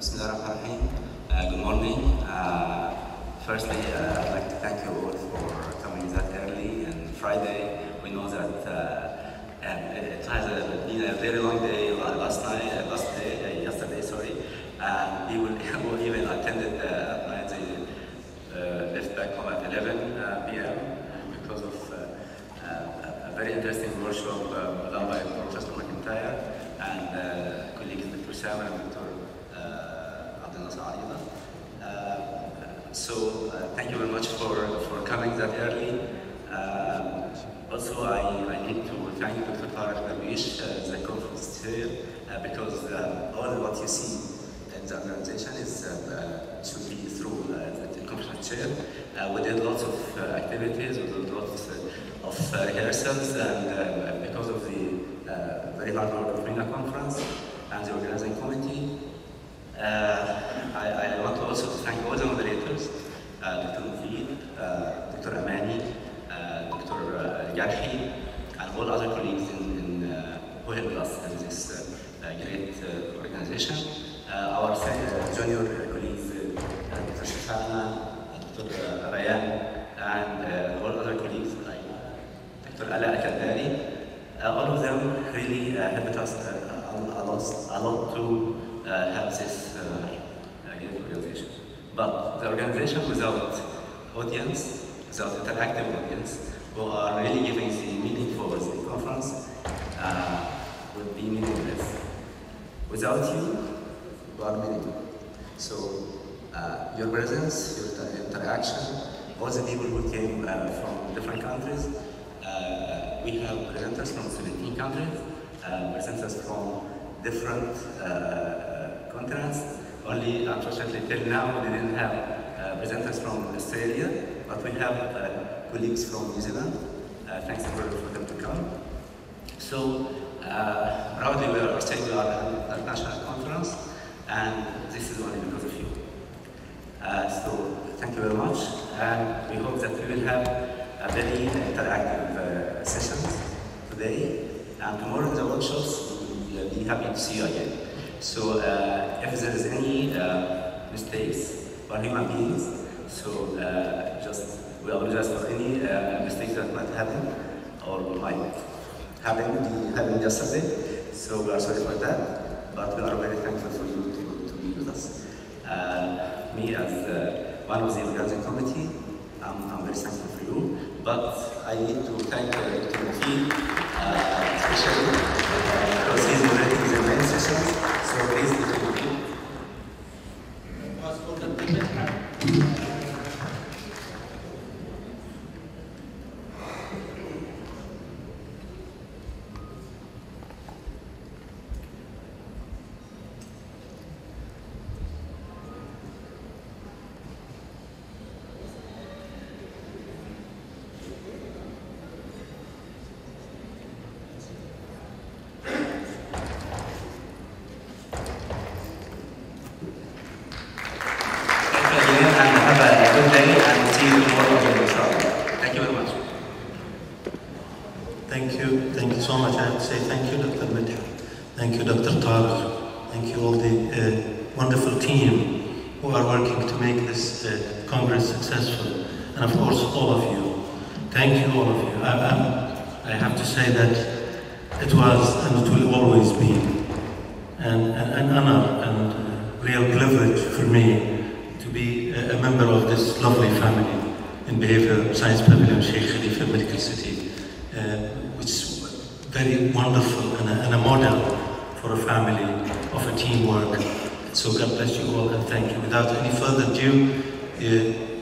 Bismillah. Uh, good morning. Uh, firstly, uh, I'd like to thank you all for coming that early and Friday. We know that uh, it has uh, been a very long day last night, uh, last day, uh, yesterday, sorry. And people who even attended uh, at night, uh, left back home at 11 uh, p.m. because of uh, uh, a very interesting workshop done by Professor McIntyre and uh, colleagues Dr. Sam and Dr. Uh, Uh, so uh, thank you very much for, for coming that early. Um, also, I, I need to thank Dr. Tarek Darwish, uh, the conference chair, uh, because um, all what you see in the organization is uh, uh, should be through uh, the conference chair. Uh, we did lots of uh, activities, we did lots uh, of uh, rehearsals, and uh, because of the uh, very hard work of RINA conference and the organizing committee, uh, I, I want to also thank all the moderators, uh, Dr. Mufid, uh, Dr. Amani, uh, Dr. Uh, Yarhi, and all other colleagues in, in, uh, who helped us in this uh, uh, great uh, organization. Uh, our uh, junior colleagues, uh, Dr. Shafana, Dr. Rayan, and uh, all other colleagues like Dr. Ala Akadari, uh, all of them really uh, helped us uh, a, lot, a lot to uh, have this uh, uh, organization. But the organization without audience, without interactive audience, who are really giving the meaning for the conference, uh, would be meaningless. Without you, you are meaningful. So uh, your presence, your inter- interaction, all the people who came uh, from different countries, uh, we have presenters from 17 countries, uh, presenters from different uh, continents. Only, unfortunately, till now, we didn't have uh, presenters from Australia, but we have uh, colleagues from New Zealand. Uh, thanks for, for them to come. So, uh, proudly, we are saying we are an international conference, and this is only because of you. Uh, so, thank you very much, and we hope that we will have a very interactive uh, sessions today, and tomorrow in the workshops, we will be happy to see you again. So, uh, if there is any uh, mistakes, we're human beings, so uh, just we apologize for any uh, mistakes that might happen or might happen, be happened yesterday. So we are sorry for that, but we are very thankful for you to, to be with us. Me as one of the organizing committee, I'm, I'm very thankful but I need to thank uh. Mufid, uh, especially uh, because he's moderating the main sessions. So please, Dr. Mufid. Thank you again and have a good day and see you tomorrow inshallah. Thank you very much. Thank you. Thank you so much. I have say thank you, Dr. Medha. Thank you, Dr. Tariq. Thank you all the uh, wonderful team who are working to make this uh, Congress successful. And of course, all of you. Thank you, all of you. I, I, I have to say that it was and it will always be an, an, an honor and real privilege for me to be a, a member of this lovely family in Behavioral Science Pavilion Sheikh Khalifa Medical City, uh, which very wonderful and a, and a model for a family of a teamwork. So God bless you all and thank you. Without any further ado, uh,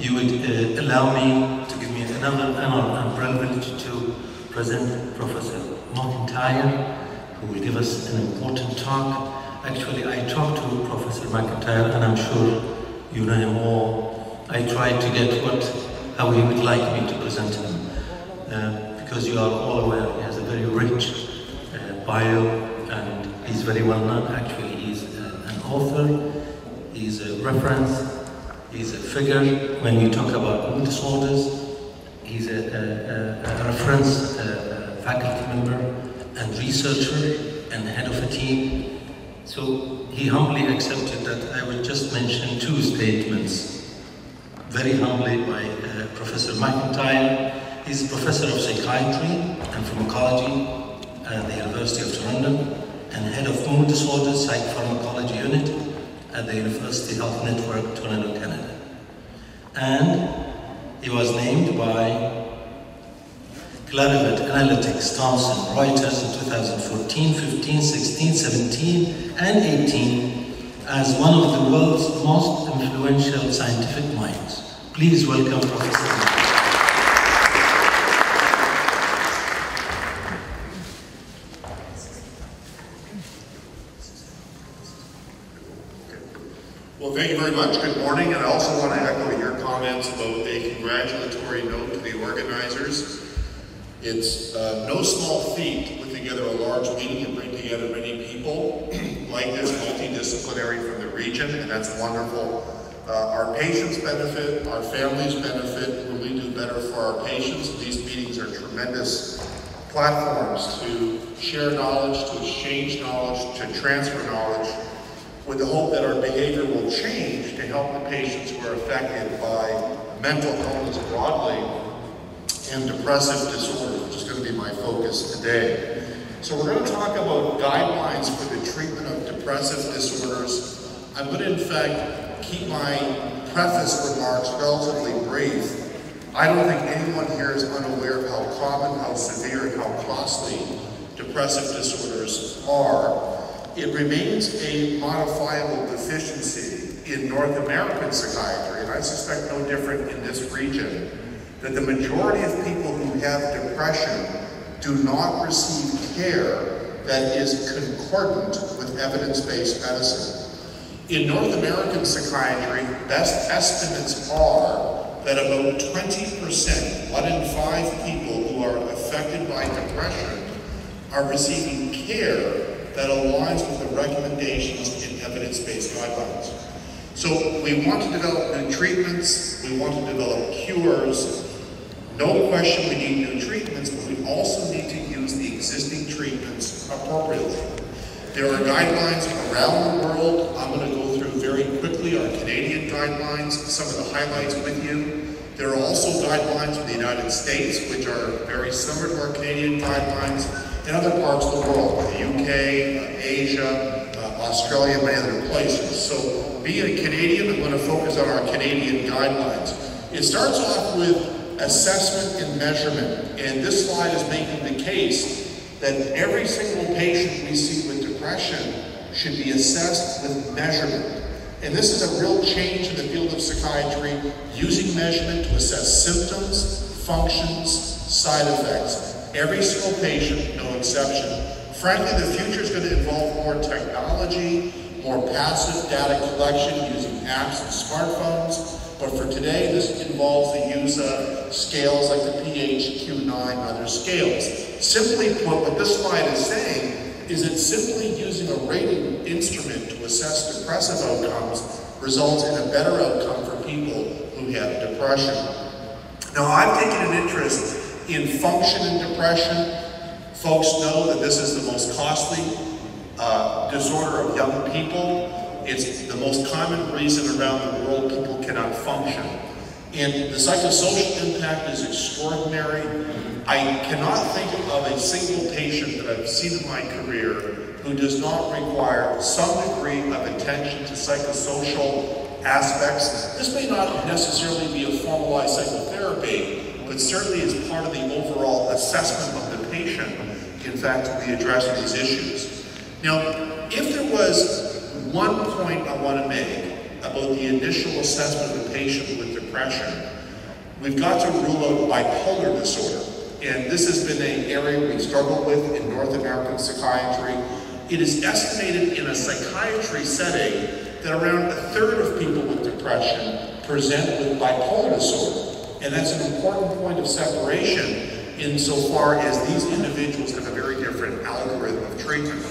you would uh, allow me to give me another honor and privilege to present Professor McIntyre, who will give us an important talk. Actually, I talked to Professor McIntyre, and I'm sure you know him all. I tried to get what how he would like me to present him, uh, because you are all aware very rich uh, bio, and he's very well known. Actually, he's uh, an author, he's a reference, he's a figure when we talk about mood disorders. He's a, a, a, a reference uh, faculty member and researcher and head of a team. So he humbly accepted that I will just mention two statements, very humbly by uh, Professor McIntyre. He's a professor of psychiatry and pharmacology at the University of Toronto and head of mood disorders psychopharmacology unit at the University Health Network, Toronto, Canada. And he was named by Clarivate Analytics, Thomson, Reuters in 2014, 15, 16, 17, and 18 as one of the world's most influential scientific minds. Please welcome Professor. Well, thank you very much. Good morning, and I also want to echo your comments about a congratulatory note to the organizers. It's uh, no small feat to put together a large meeting and bring together many people like this, multidisciplinary from the region, and that's wonderful. Uh, our patients benefit, our families benefit when we do better for our patients. These meetings are tremendous platforms to share knowledge, to exchange knowledge, to transfer knowledge, with the hope that our behavior will change to help the patients who are affected by mental illness broadly and depressive disorders, which is going to be my focus today. So we're going to talk about guidelines for the treatment of depressive disorders. I'm going to, in fact, keep my preface remarks relatively brief. I don't think anyone here is unaware of how common, how severe, and how costly depressive disorders are. It remains a modifiable deficiency in North American psychiatry, and I suspect no different in this region, that the majority of people who have depression do not receive care that is concordant with evidence-based medicine. In North American psychiatry, best estimates are that about 20%, one in five people who are affected by depression are receiving care that aligns with the recommendations in evidence-based guidelines. So we want to develop new treatments, we want to develop cures. No question we need new treatments, but we also need to use the existing treatments appropriately. There are guidelines around the world. I'm going to our Canadian guidelines, some of the highlights with you. There are also guidelines from the United States, which are very similar to our Canadian guidelines in other parts of the world, like the UK, uh, Asia, uh, Australia, many other places. So being a Canadian, I'm going to focus on our Canadian guidelines. It starts off with assessment and measurement. And this slide is making the case that every single patient we see with depression should be assessed with measurement. And this is a real change in the field of psychiatry, using measurement to assess symptoms, functions, side effects. Every single patient, no exception. Frankly, the future is going to involve more technology, more passive data collection using apps and smartphones. But for today, this involves the use of scales like the PHQ-9 and other scales. Simply put, what this slide is saying is it's simply using a rating instrument assess depressive outcomes results in a better outcome for people who have depression. Now, I've taken an interest in function and depression. Folks know that this is the most costly uh, disorder of young people. It's the most common reason around the world people cannot function. And the psychosocial impact is extraordinary. I cannot think of a single patient that I've seen in my career who does not require some degree of attention to psychosocial aspects. This may not necessarily be a formalized psychotherapy, but certainly is part of the overall assessment of the patient, in fact, we address these issues. Now, if there was one point I want to make about the initial assessment of a patient with depression, we've got to rule out bipolar disorder. And this has been an area we struggle with in North American psychiatry. It is estimated in a psychiatry setting that around a third of people with depression present with bipolar disorder. And that's an important point of separation insofar as these individuals have a very different algorithm of treatment.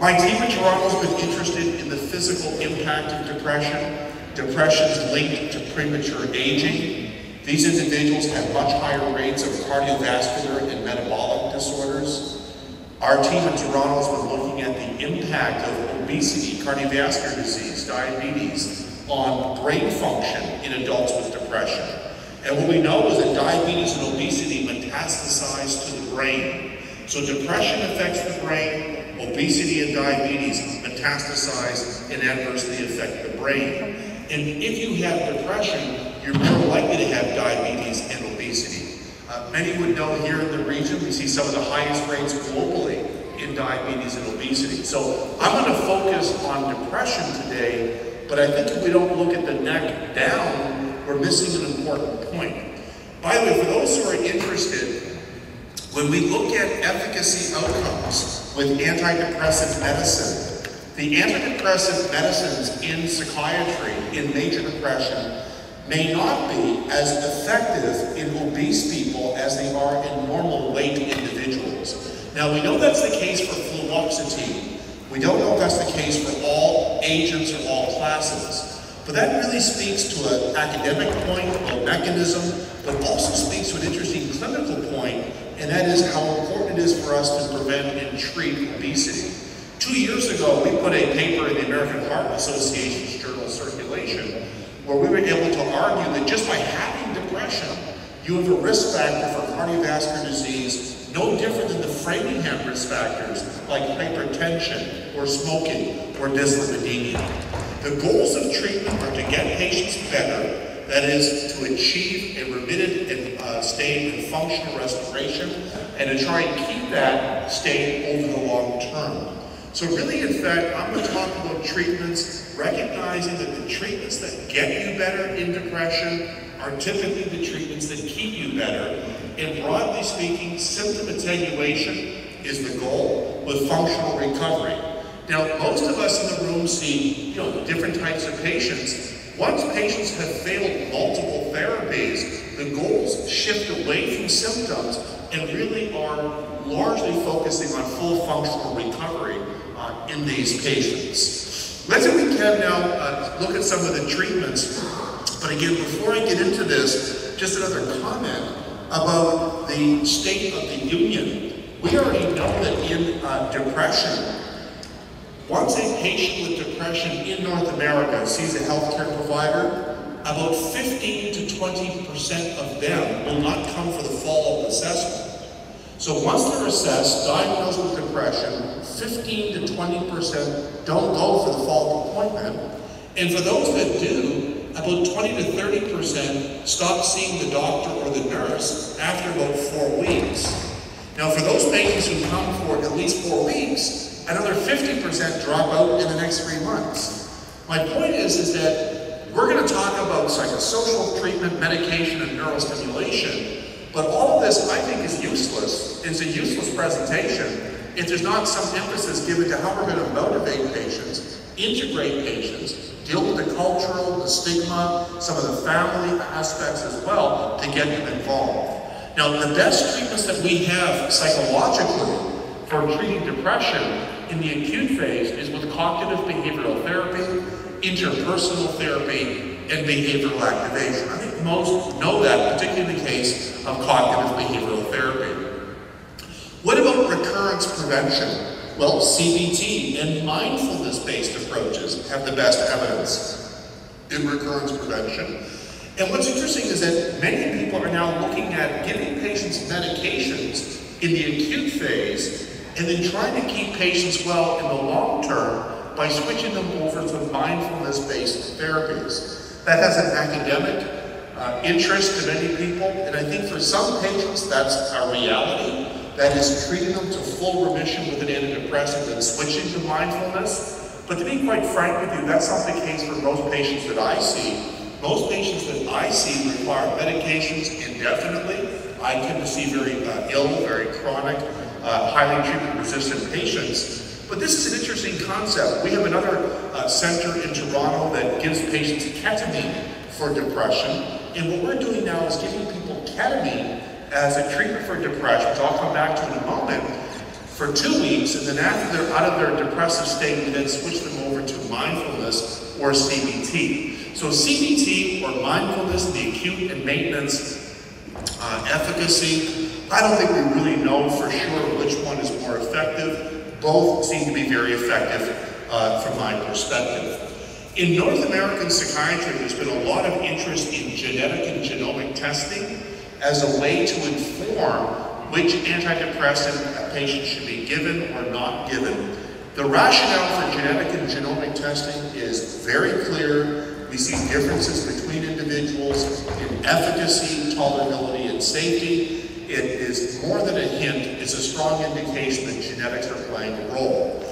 My team at Toronto has been interested in the physical impact of depression. Depression is linked to premature aging. These individuals have much higher rates of cardiovascular and metabolic disorders. Our team in Toronto has been looking at the impact of obesity, cardiovascular disease, diabetes, on brain function in adults with depression. And what we know is that diabetes and obesity metastasize to the brain. So depression affects the brain, obesity and diabetes metastasize and adversely affect the brain. And if you have depression, you're more likely to have diabetes and obesity. Many would know here in the region, we see some of the highest rates globally in diabetes and obesity. So I'm going to focus on depression today, but I think if we don't look at the neck down, we're missing an important point. By the way, for those who are interested, when we look at efficacy outcomes with antidepressant medicine, the antidepressant medicines in psychiatry, in major depression, may not be as effective in obese people as they are in normal weight individuals. Now we know that's the case for fluoxetine. We don't know if that's the case for all agents or all classes. But that really speaks to an academic point, a mechanism, but also speaks to an interesting clinical point, and that is how important it is for us to prevent and treat obesity. Two years ago, we put a paper in the American Heart Association's journal Circulation where we were able to argue that just by having depression, you have a risk factor for cardiovascular disease no different than the Framingham risk factors like hypertension or smoking or dyslipidemia. The goals of treatment are to get patients better, that is, to achieve a remitted and, uh, state of functional restoration, and to try and keep that state over the long term. So really, in fact, I'm going to talk about treatments, recognizing that the treatments that get you better in depression are typically the treatments that keep you better. And broadly speaking, symptom attenuation is the goal with functional recovery. Now, most of us in the room see you know, different types of patients. Once patients have failed multiple therapies, the goals shift away from symptoms and really are largely focusing on full functional recovery uh, in these patients. Let's, if we can now, uh, look at some of the treatments. But again, before I get into this, just another comment about the state of the union. We already know that in uh, depression, once a patient with depression in North America sees a healthcare provider, about 15 to 20% of them will not come for the follow-up assessment. So once they're assessed, diagnosed with depression, 15 to 20% don't go for the follow-up appointment. And for those that do, about 20 to 30% stop seeing the doctor or the nurse after about four weeks. Now for those patients who come for at least four weeks, another 50% drop out in the next three months. My point is, is that we're going to talk about psychosocial treatment, medication, and neurostimulation, but all of this I think is useless. It's a useless presentation if there's not some emphasis given to how we're going to motivate patients, integrate patients, deal with the cultural, the stigma, some of the family aspects as well to get them involved. Now, the best treatments that we have psychologically for treating depression in the acute phase is with cognitive behavioral therapy, interpersonal therapy, and behavioral activation. I think most know that, particularly in the case of cognitive behavioral therapy. What about recurrence prevention? Well, CBT and mindfulness-based approaches have the best evidence in recurrence prevention. And what's interesting is that many people are now looking at giving patients medications in the acute phase and then trying to keep patients well in the long term by switching them over to mindfulness-based therapies. That has an academic uh, interest to many people, and I think for some patients that's a reality. That is treating them to full remission with an antidepressant and switching to mindfulness. But to be quite frank with you, that's not the case for most patients that I see. Most patients that I see require medications indefinitely. I tend to see very uh, ill, very chronic, uh, highly treatment-resistant patients. But this is an interesting concept. We have another uh, center in Toronto that gives patients ketamine for depression. And what we're doing now is giving people ketamine as a treatment for depression, which I'll come back to in a moment, for two weeks, and then after they're out of their depressive state, we then switch them over to mindfulness or CBT. So CBT or mindfulness, the acute and maintenance uh, efficacy, I don't think we really know for sure which one is more effective. Both seem to be very effective uh, from my perspective. In North American psychiatry, there's been a lot of interest in genetic and genomic testing as a way to inform which antidepressant a patient should be given or not given. The rationale for genetic and genomic testing is very clear. We see differences between individuals in efficacy, tolerability, and safety. It is more than a hint, it's a strong indication that genetics are playing a role.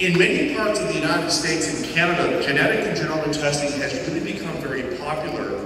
In many parts of the United States and Canada, genetic and genomic testing has really become very popular.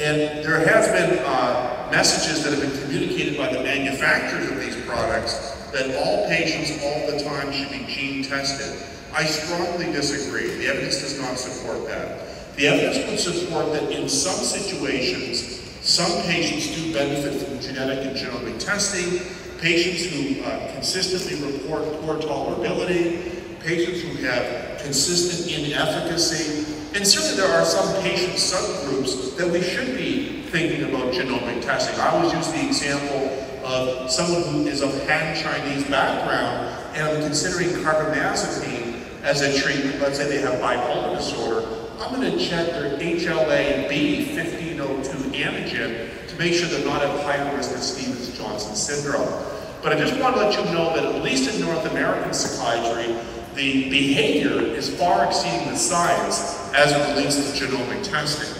And there has been uh, messages that have been communicated by the manufacturers of these products that all patients all the time should be gene tested. I strongly disagree. The evidence does not support that. The evidence would support that in some situations, some patients do benefit from genetic and genomic testing. Patients who uh, consistently report poor tolerability, patients who have consistent inefficacy, and certainly there are some patient subgroups that we should be thinking about genomic testing. I always use the example of someone who is of Han Chinese background and I'm considering carbamazepine as a treatment, let's say they have bipolar disorder, I'm going to check their HLA-B1502 antigen to make sure they're not at higher risk of Stevens-Johnson syndrome. But I just want to let you know that at least in North American psychiatry, the behavior is far exceeding the science as it relates to genomic testing.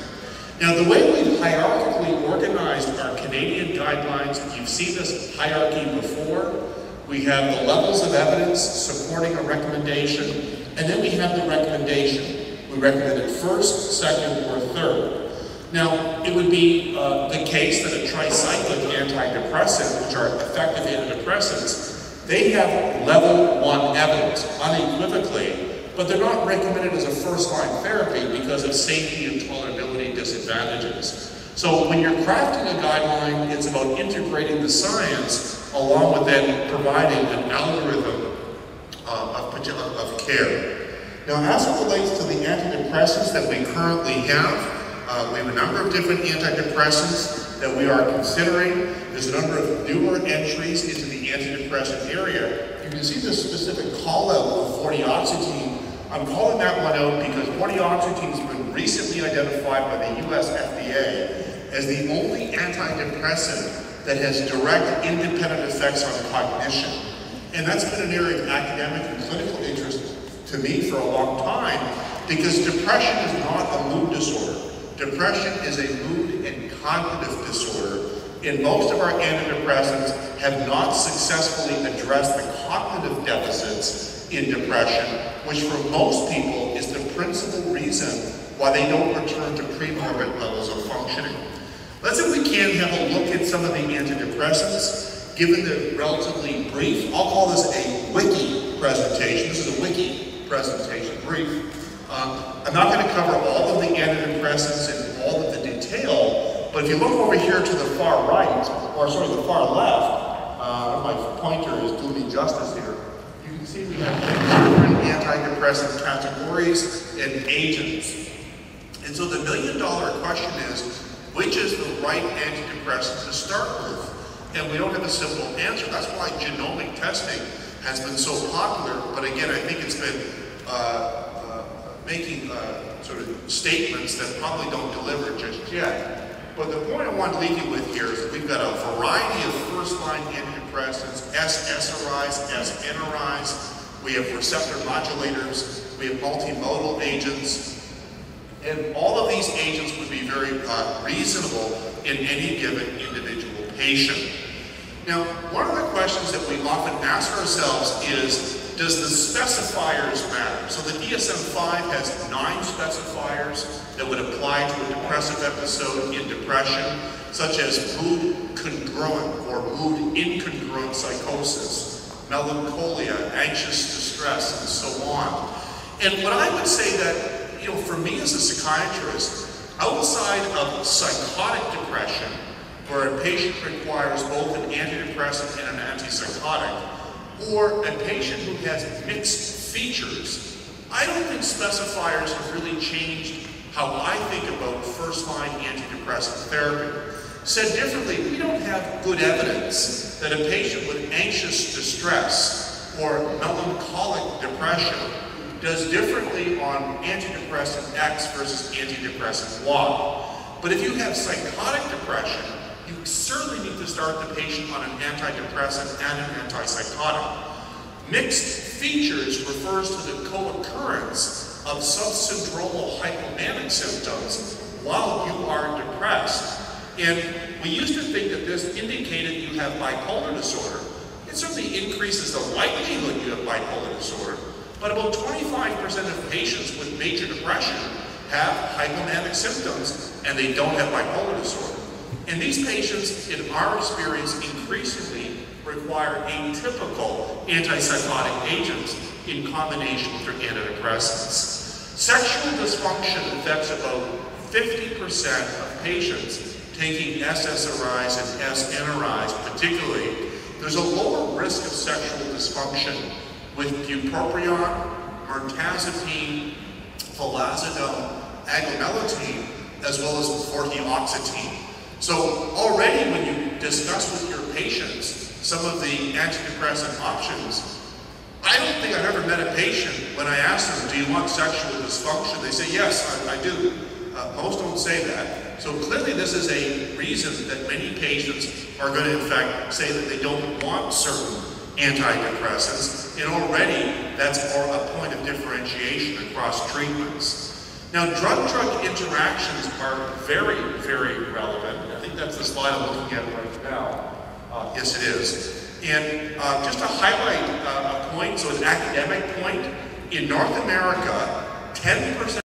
Now, the way we've hierarchically organized our Canadian guidelines, if you've seen this hierarchy before. We have the levels of evidence supporting a recommendation, and then we have the recommendation. We recommend it first, second, or third. Now, it would be uh, the case that a tricyclic antidepressant, which are effective antidepressants, they have level one evidence, unequivocally, but they're not recommended as a first-line therapy because of safety and tolerability disadvantages. So when you're crafting a guideline, it's about integrating the science along with then providing an algorithm uh, of, of care. Now, as it relates to the antidepressants that we currently have, uh, we have a number of different antidepressants that we are considering. There's a number of newer entries into the antidepressant area. You can see the specific call out of vortioxetine. I'm calling that one out because vortioxetine has been recently identified by the US FDA as the only antidepressant that has direct independent effects on cognition. And that's been an area of academic and clinical interest to me for a long time because depression is not a mood disorder. Depression is a mood cognitive disorder and most of our antidepressants have not successfully addressed the cognitive deficits in depression, which for most people is the principal reason why they don't return to pre-morbid levels of functioning. Let's, if we can, have a look at some of the antidepressants. Given the relatively brief, I'll call this a wiki presentation. This is a wiki presentation, brief. Uh, I'm not going to cover all of the antidepressants and all of the detail, but if you look over here to the far right, or sort of the far left, uh, my pointer is doing me justice here. You can see we have different antidepressant categories and agents. And so the million dollar question is, which is the right antidepressant to start with? And we don't have a simple answer. That's why genomic testing has been so popular. But again, I think it's been uh, uh, making uh, sort of statements that probably don't deliver just yet. But the point I want to leave you with here is that we've got a variety of first-line antidepressants, SSRIs, SNRIs, we have receptor modulators, we have multimodal agents, and all of these agents would be very uh, reasonable in any given individual patient. Now, one of the questions that we often ask ourselves is, does the specifiers matter? So the DSM-5 has nine specifiers that would apply to a depressive episode in depression, such as mood congruent or mood incongruent psychosis, melancholia, anxious distress, and so on. And what I would say that, you know, for me as a psychiatrist, outside of psychotic depression, where a patient requires both an antidepressant and an antipsychotic, or a patient who has mixed features, I don't think specifiers have really changed how I think about first-line antidepressant therapy. Said differently, we don't have good evidence that a patient with anxious distress or melancholic depression does differently on antidepressant X versus antidepressant Y. But if you have psychotic depression, you certainly need to start the patient on an antidepressant and an antipsychotic. Mixed features refers to the co-occurrence of subsyndromal hypomanic symptoms while you are depressed. And we used to think that this indicated you have bipolar disorder. It certainly increases the likelihood you have bipolar disorder, but about 25% of patients with major depression have hypomanic symptoms and they don't have bipolar disorder. And these patients, in our experience, increasingly require atypical antipsychotic agents in combination with their antidepressants. Sexual dysfunction affects about 50% of patients taking SSRIs and SNRIs particularly. There's a lower risk of sexual dysfunction with bupropion, mirtazapine, vilazodone, agomelatine, as well as vortioxetine. So already when you discuss with your patients some of the antidepressant options, I don't think I've ever met a patient when I ask them, do you want sexual dysfunction? They say, yes, I, I do. Uh, most don't say that. So clearly this is a reason that many patients are going to in fact say that they don't want certain antidepressants. And already that's a point of differentiation across treatments. Now, drug-drug interactions are very, very relevant. I think that's the slide I'm looking at right now. Uh, yes, it is. And uh, just to highlight uh, a point, so an academic point, in North America, 10%